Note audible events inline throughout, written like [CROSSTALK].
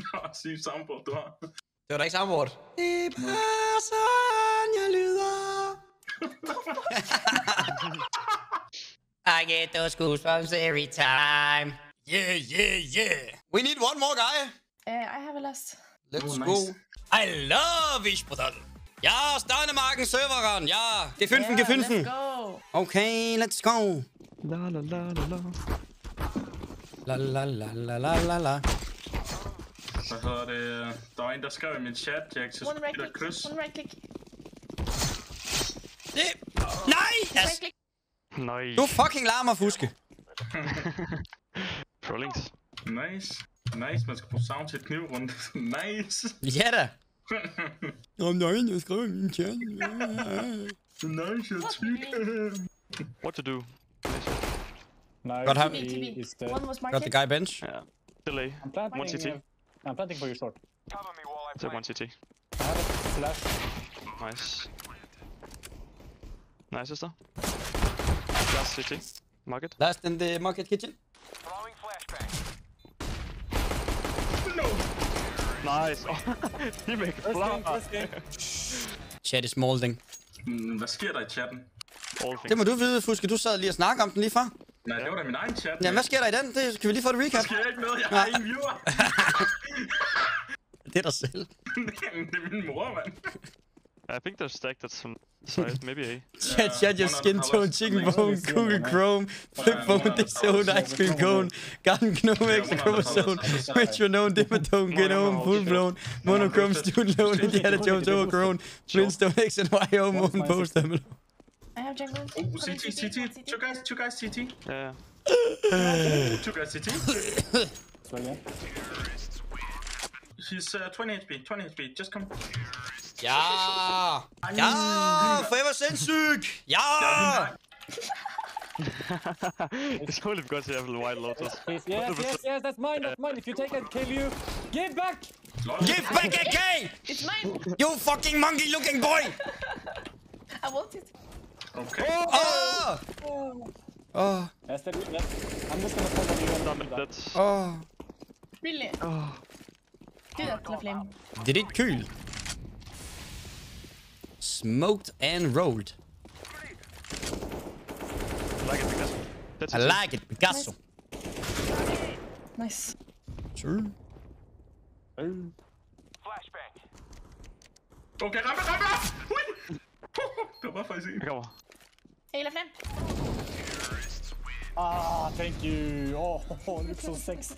[LAUGHS] Nå, sygt soundboard, du har. Det var da ikke soundboard. Det er sådan, jeg lyder. I get those goosebumps every time. Yeah, yeah, yeah. We need one more guy. Uh, I have a last. Let's Oh, go. nice. I love Ishbrodal. Ja, Steinemarken serveren. Ja, gefünfen, Yeah, gefünfen. Let's go. Okay, let's go. La la la la la. La la la la la la la. Hvad hedder det? Der var en, der skrev i min chat, Jack, så One right click. kys. One right click. Det... Nej! Yes. Nej. Du fucking larmer, Fuske. [LAUGHS] Trollings. Nice. Nice, man skal bruge sound til et knivrunde. [LAUGHS] nice. Ja da. [LAUGHS] Er en, der skriver i min chat. nice, jeg tweeter. What to do? Nice. Got him. One was Got market. the guy bench. Yeah. Delay. One CT. I'm planting for you short. Take one CT. I have a flash. Nice. Nice, sister. Last CT. Market. Last in the market kitchen. No. Nice. [LAUGHS] he make game. Chat is molding. Mm, Hvad sker der i chatten? Det må du vide, Fuske. Du sad lige og snakkede om den lige før. Nej, det var da min egen chat. Jamen, hvad sker der i den? Det kan vi lige få et recap. Der sker ikke noget, jeg har ingen viewer. [LAUGHS] Det er dig selv. det er min mor, mand. I think they're stacked at some side. Maybe A. Chat, chat, your skin tone, chicken bone, Google Chrome, flip phone, disown, ice cream cone, gun gnome, extra chromosome, metronome, dimetone, genome, full blown, monochrome, student loan, Indiana Jones, overgrown, Flintstone, X and Y, moon, post, I have jungle. Oh, CT, CT. Two guys, two guys, CT. Yeah. Two guys, CT. So again. He's uh, 20 HP, 20 HP. Just come. Ja! Ja! Forever sindssyg! Ja! [LAUGHS] it's only because you have a white lotus. Please, yes, yes, yes, that's mine, that's mine. If you take it, kill you. Give back! Give back AK! It's mine. You fucking monkey looking boy! I want it. Okay. Oh! Oh, Yes, that, yes. I'm just gonna follow you. Damn and it, that. that's... oh. Really? Do that, La Flame. Did it cool? Smoked and rolled. Like it because... That's I it. like it, Picasso. Nice. Sure. Okay, ramme, ramme! Ui! Det var faktisk en. Jeg kommer. Hey, La Flame. Ah, thank you. Oh, oh looks so sexy.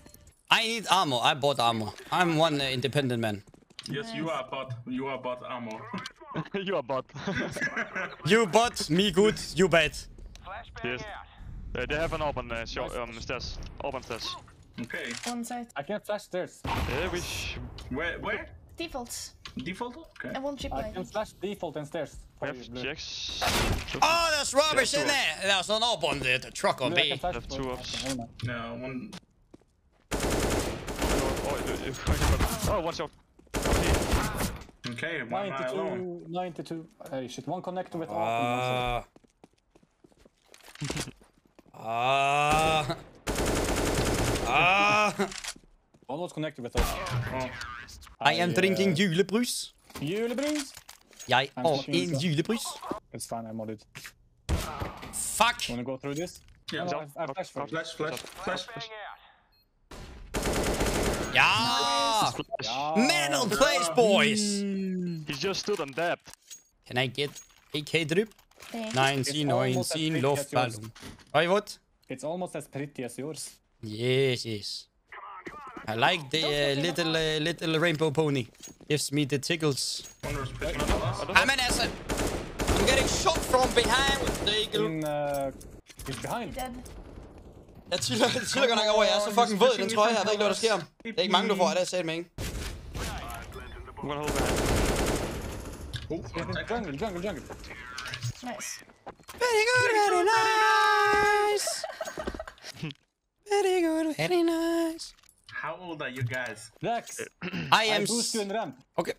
I need armor. I bought armor. I'm one uh, independent man. Yes, you are bot. You are bot armor. [LAUGHS] you are bot. [LAUGHS] You bought me good, you bad. yes. Uh, they have an open uh, short, um, stairs. Open stairs. Okay. One side. I can't flash stairs. Yeah, we Where, where? Defaults. Default? Okay. I won't chip I line. can flash default and stairs. we have checks. Oh, there's rubbish Yeah, in two there. There's an up on the, the truck on Blue, I can flash Have two I ups. can- hold on. No, one. Oh, you- you- oh, one shot. Okay, one 92, 92. Hey, shit, one connector with off and one shot. Ah. [LAUGHS] Ah. Ah. One was connected with us. Oh, I am I, drinking uh, julebrus. Julebrus? Jeg I'm har sure en julebrus. It's fine, I modded. Fuck. Wanna go through this? yeah. No, no, I, I flash for you. Flash, flash, flash. Ja. Ah, Metal place, boys. He just stood on that. Can I get AK drip? Thank 19, almost as 19, big as yours. luftballon. Oi, what? It's almost as pretty as yours. Yes, yes. I like the uh, little uh, little rainbow pony. Gives me the tickles. I'm an up on us. Jamen altså. I'm getting shot from behind. with the eagle. In, uh, he's behind. Dead. Jeg chiller, jeg chiller godt nok over, jeg er så fucking våd i den trøje her. Jeg ved ikke, hvad der sker. Det er ikke mange, du får af det, jeg sagde med, ikke? I'm gonna hold. Oh, Jungle, jungle, jungle. Nice. Very good, very nice. Very good, very nice. How old are you guys? Rex, I [CLEARS THROAT] I am... boost you in ramp. Okay.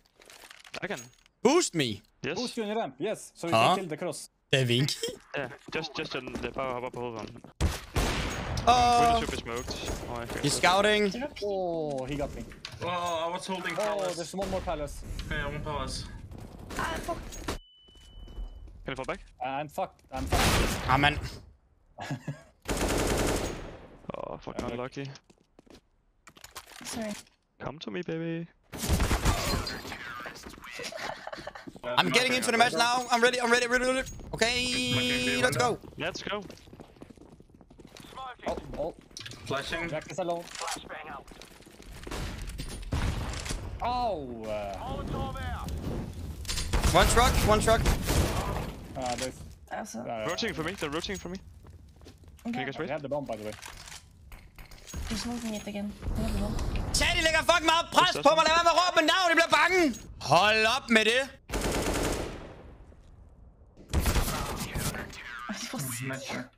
I can. Boost me. Yes. Boost you in ramp, yes. So you Huh? can kill the cross. Da Vinci. Yeah. Just, just on the power hop up hold on. Oh, Really should be smoked. Oh, he's scouting. Oh, he got me. Oh, I was holding Oh, there's one more palace. Yeah, one palace. Ah, fuck. Can you fall back? I'm fucked. I'm fucked. Amen. Oh, fucking unlucky. Sorry. Come to me, baby. I'm getting into the match now. I'm ready. I'm ready. Ready. ready. Okay, let's go. Let's go. Oh, oh. Flashing. Jack is alone. Oh! Uh, One truck. One truck. uh, there's, Also. uh, Rotating for me. They're rotating for me. Can you Okay. guys wait? have the bomb, by the way. You're smoking it again. Another one. Tag, de lægger fucking meget pres på mig. Lad være med at råbe mit navn. Jeg bliver bange. Hold op med det.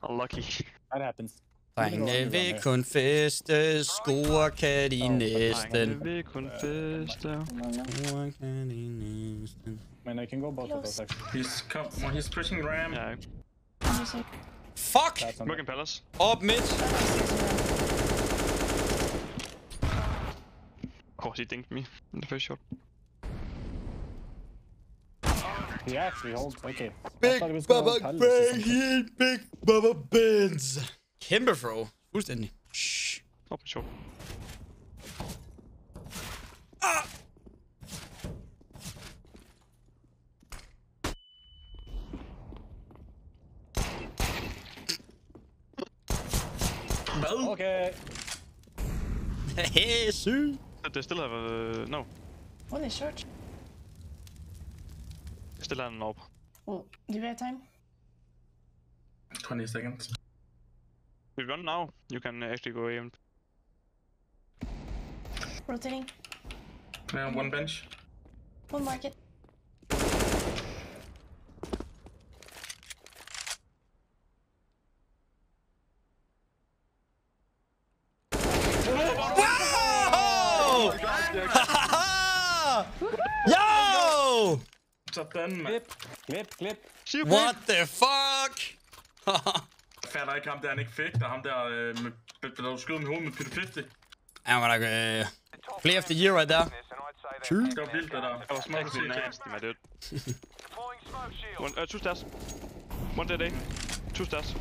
Unlucky. That happens. Drengene vil kun feste. Score kan de næsten. Drengene vil kun feste. Score kan de næsten. I mean, I can go both of those, actually. He's come. Well, he's pushing ram. Yeah, Fuck. Smoking palace. Op midt. Of course, he dinked me in the first shot. He actually holds. Okay. Big Baba. Bang, Big Baba Benz. Kæmpe throw. Fuldstændig. Shh. Open shot. Hvad? Okay. Hey, syg. They still have a... No. One is short. Still have an orb. Well, do we have time? 20 seconds. If you run now, you can actually go aim. Rotating. Uh, yeah, one bench. One market. Wow! [LAUGHS] Yo! Sådan, mand. Clip, clip, clip. What the fuck? [LAUGHS] Jeg fatter ikke ham der, han ikke fik. Der er ham der, øh, med, der der skød med hovedet med Peter 50. I'm gonna uh, play of the year right there. True. Det var vildt, det der. That was Smart at se, nasty, my dude. One, uh, two stairs. One dead A. Two stairs.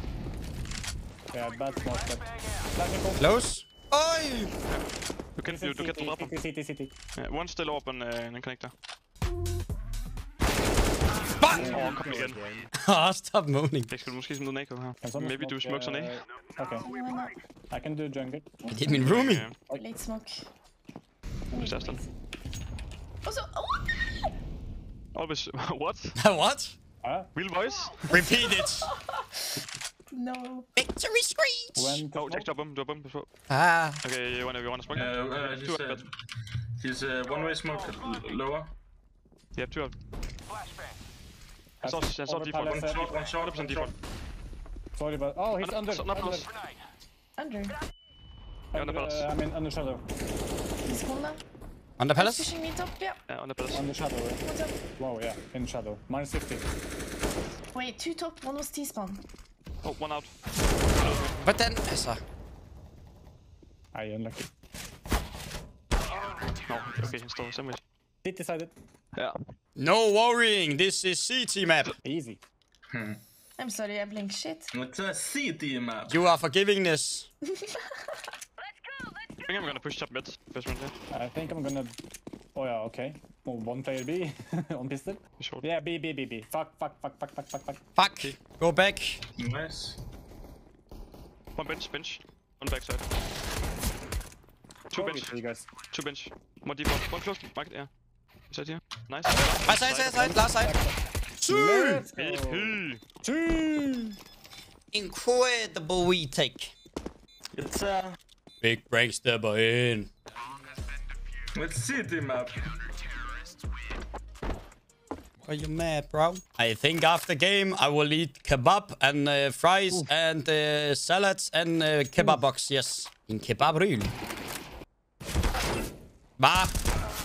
Yeah, bad smoke, but... Close. Oi! You can you, you get the drop him. City, city, city. Yeah, one still open uh, in connector. Fuck! Oh, kom igen. [LAUGHS] Ah, stop moaning. Jeg skulle måske smide Nako her. Maybe do smoke sådan A. uh, Okay. I can do jungle. Det er min roomie. Yeah. Late smoke. Who's that still? Also, oh! Always... [LAUGHS] What? [LAUGHS] What? Ah, Real voice? Repeat it. No. Victory screech. when to Oh, Jack, smoke? drop him, drop him. before- Ah. Okay, you wanna, you wanna smoke him? Uh, uh, he's, of uh, he's uh, one way smoke lower. You have two of them. I saw, I default. One shot, one shot, 100% one default. Sorry, but... Oh, he's under. so- not under. plus. Under. Yeah, under Under, palace. uh, I mean, under shadow. He's cool. Under palace? pushing me top. Yeah. Yeah, on the palace. Under shadow, right? What's up? Wow, yeah, in shadow. Minus 50. Wait, two top. One was T-spawn. Oh, one out. Hvordan? Altså. I unlucky. No, okay, he's still sandwich. City sided. Yeah. No worrying. This is CT map. Easy. I'm sorry, I blink shit. Let's uh, see the map. You are forgiving this. [LAUGHS] I think I'm gonna push up mid. First one, yeah. I think I'm gonna... Oh yeah, okay. Oh, one player B [LAUGHS] on pistol. Short. Yeah, B, B, B, B. Fuck, fuck, fuck, fuck, fuck, fuck, fuck. Fuck. Go back. Nice. One bench, bench. On One backside. Two bench, to you guys. two bench. One default. One close. Market, yeah. Side here. Nice. Right side, side, side. Last side. Syg! Let's go. AP. Two. Incredible we take. It's a... Big break stepper in. let's see the map. Are you mad, bro? I think after game I will eat kebab and uh, fries and uh, salads and uh, kebab box. Yes. En kebabryl. Hvad?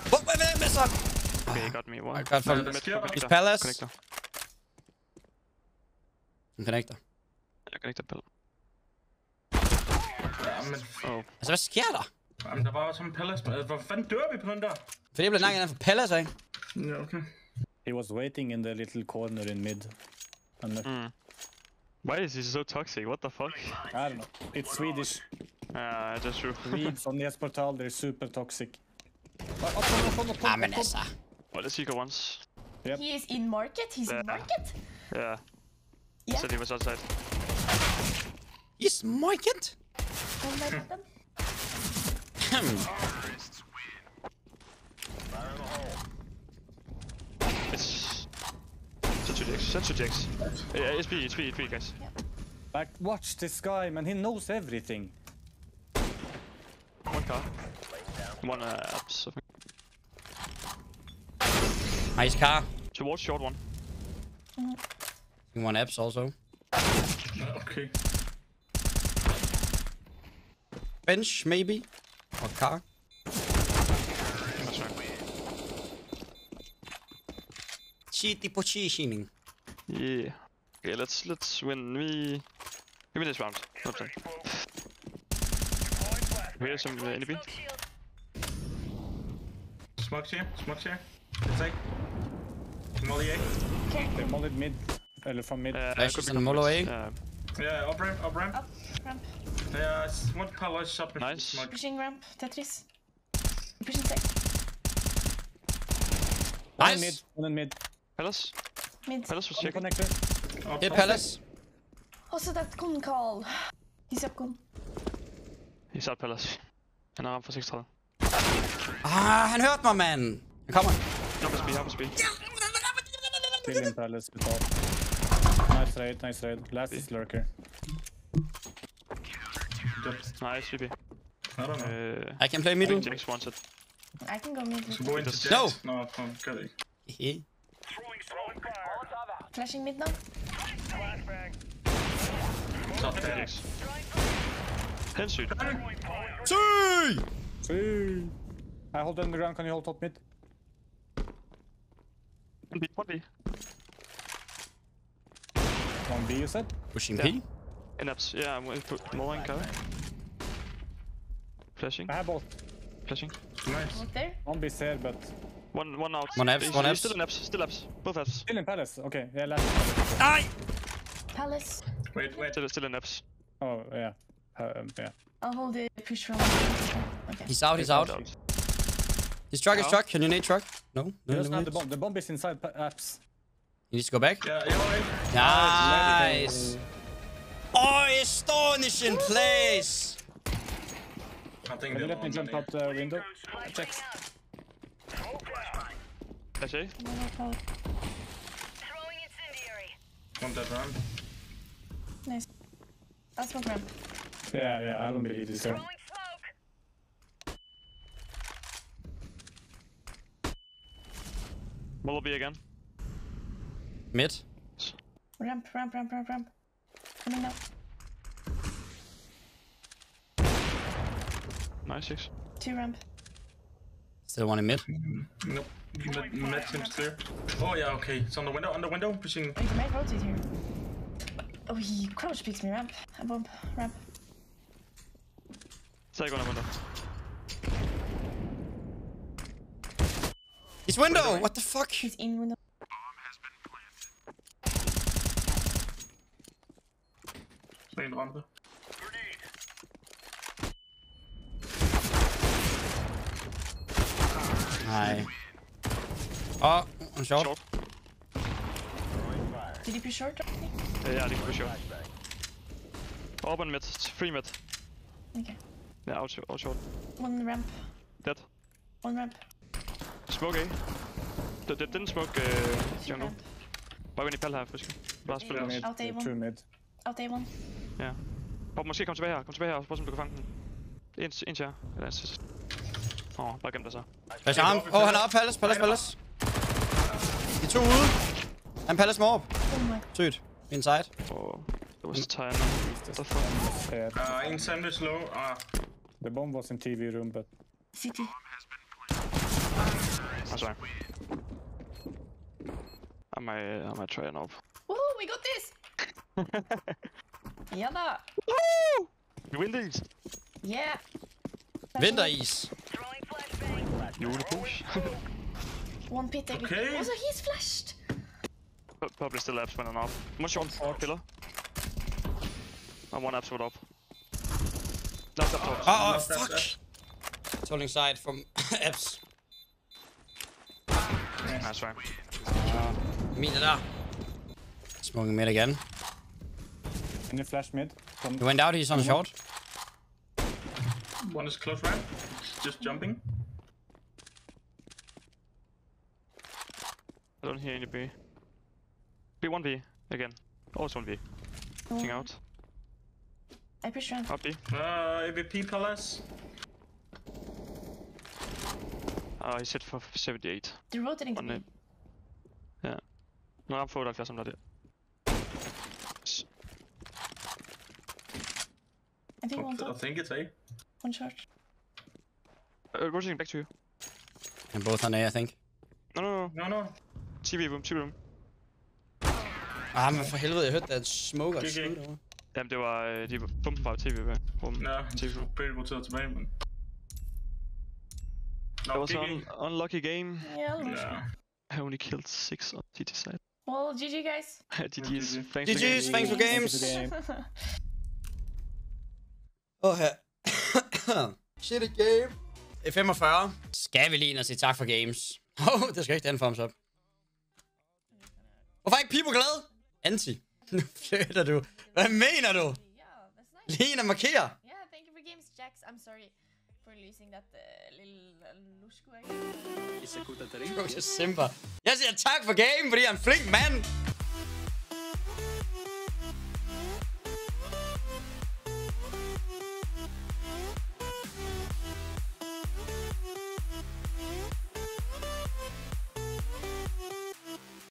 Hvor- Hvad hvad- hvad så? Okay, got me. One. I got from Hvad sker? His palace. Connector. En connector. Ja, connector pal. Ja, men Oh. Altså, hvad sker der? Jamen, der var også en Palace. med- Hvor fanden dør vi på den der? Fordi jeg blev nakket for Pallas, ikke? Ja, okay. He was waiting in the little corner in mid. And. Mm. Why is he so toxic? What the fuck? I don't know. It's Swedish. Yeah, that's true. Reads on Yes Portal, they're super toxic. Uh, Ah, men altså. Well, let's see go once. He is in market. He's in market. Yeah. Yeah. Said he was outside. He's market. Don't let them. It's. Send to Jax. Send to Jax. Yeah, it's B, it's B, it's B, guys. Like, watch this guy, man. He knows everything. One car. One uh, apps, I think. Nice car. Towards short one. You want apps also. Ja, okay. Bench, maybe. Or car. That's right. Cheaty positioning. Yeah. Okay, let's let's win. We give me this round. No time. Here's some uh, NB. Smokes here, smokes here. It's A. Molly A. They mollied mid. Eller from mid. Uh, could be and Molo A. Uh, Yeah, up ramp, up ramp. Up ramp. Yeah, one Palace up in Nice. smoke. Pushing ramp. Tetris. Pushing six. One in mid. Nice. One in mid. Palace. Mid. Palace was On checking. connector. Up top. Palace. Also that con call. He's up con. He's out Palace. Han har ramt for 36. Ah, han hørte mig, mand. Han kommer. Op speed, op speed. Still in palace with all. Nice raid, nice raid. Last is lurker. Nice, VP. I don't know. Uh, I can play I middle. think Jax wants it. I can go mid. Så gå ind til No. Jets. Nå, kom, gør det. Hehe. Flashing mid now. Top Okay, der. Jax. Sindssygt. See! See. I hold underground, can you hold top mid? One B, one B. One B you said? Pushing Yeah. P. In apps. Yeah, I'm going to put more in car. Flashing, I have both. flashing. Nice. Walk there. One B's here, but One, one out. One apps, one he's apps. Still in apps, still apps. Both apps. still in palace. Okay, yeah, last. Ej! Palace. Wait, wait. Still, still in apps. Oh, yeah. Um, yeah. I'll hold it, push from. Okay. He's out, he's out. His truck, his Out. truck. Can you nade truck? No? He No, doesn't no, have the bomb. The bomb is inside pa- apps. He needs to go back. Yeah, yeah, wait. Nice. Oh, astonishing place. I think Can you they're let me jump out the uh, window? Checks. Flash A. One dead round. Nice. I'll smoke ramp. Yeah, yeah, I don't believe this. Sir. Molly B again. Mid. Ramp, ramp, ramp, ramp, ramp. Coming up. Nice six. Two ramp. Still one in mid. Nope. Mid, mid seems clear. Oh yeah, okay. It's on the window, on the window, pushing. Wait, he might rotate here. Oh, he crouch picks me ramp. A bomb. Ramp. Take on a window. His window! What the fuck? He's in window. Så en rampe. Nej. Oh, on short. Short. Did he push short? Uh, yeah, they can push you. Open mid. Free mid. Okay. Yeah, out, out short. One ramp. Dead. One ramp. Smoke A. D- d- didn't smoke uh, Two jungle. Bare gå ind i pal her, Frisk. Bare spil. Mid, Out A1. True mid. Out A1. Ja. Pop, måske kom tilbage her. Kom tilbage her. Prøv at se, om du kan fange den. En, en til jer. Eller en til... Åh, oh, bare gem dig så. Flash arm. Oh, han er oppe. Palace, Palace, Palace. De to ude. Han Palace må op. Oh my. Sygt. Inside. Og det var så tegnet. Fuck? Yeah, Uh, en sandwich low. Ah, the bomb was in TV room, but City. I'm sorry. I might, I might try an op. Woohoo, we got this! Ja da! We win these! Yeah! Vinteris. [LAUGHS] Julepush. One pit egg. Okay. Also, he's flashed. Probably still apps when I'm up. One short pillar. And one apps with up. Last up top. Oh, oh fuck. apps, It's holding side from [LAUGHS] apps. Nice try. Min er der. Smoking mid again. Can you flash mid? From He went out, he's on short. One is close ramp. It's just jumping. I don't hear any B. B one B again. Always one B. Pushing out. I push ramp. Up B. Uh, AVP Palace. Uh, he's hit for 78. They're rotating. Ja. Nu fået 70 som der er. S- I think one I top, think it's A. one short. Uh, rotating back to you. And both on A, I think. No, no, no. No, no. TV room, TV room. Ah, men for helvede, jeg hørte, der er et smoke og GG. skud over. Jamen, det var... øh, De pumpen var TV room. Ja, TV room. Bale roteret tilbage, men... That Nå, was GG. an unlucky game. Yeah. Ja. I only killed six on TT side. Well, GG, guys. GG's. GG. Thanks for GG's, game. thanks for games. Åh, her. [COUGHS] Shit, a game. Det er 45. Skal vi lige ind og sige tak for games? [LAUGHS] Åh, oh, det skal ikke den thumbs up. Hvorfor er ikke Pipo glad? Anti. [LAUGHS] Nu flytter du. Hvad mener du? Yeah. Lige ind og markere. Yeah, thank you for games, Jax. I'm sorry losing that uh, little Lushko, I guess. Simba. Jeg siger tak for game, fordi han er en flink mand.